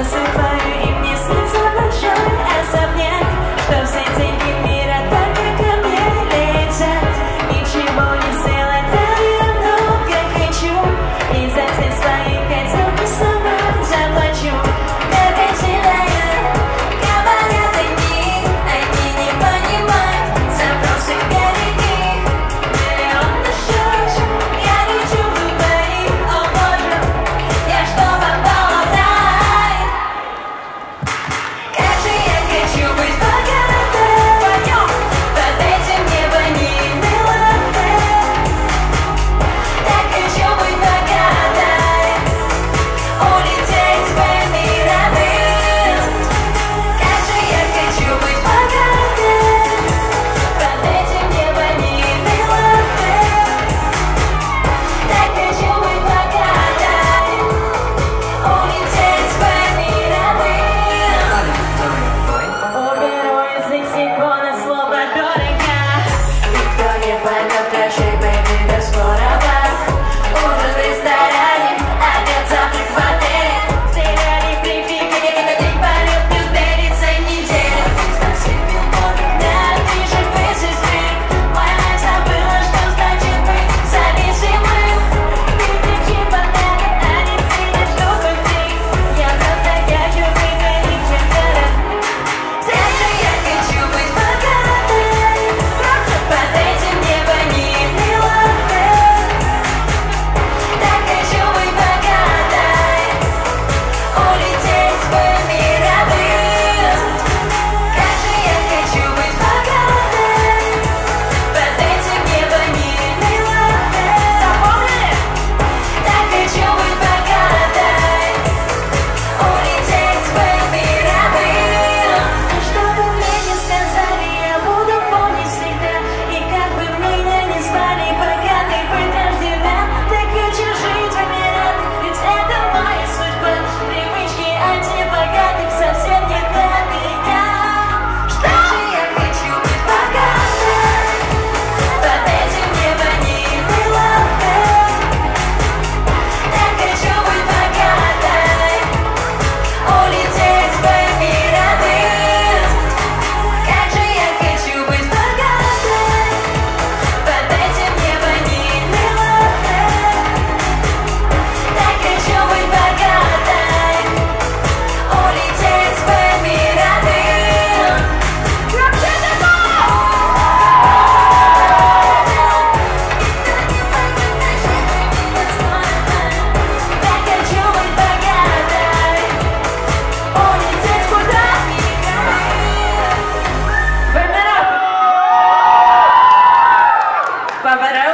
Yes, if I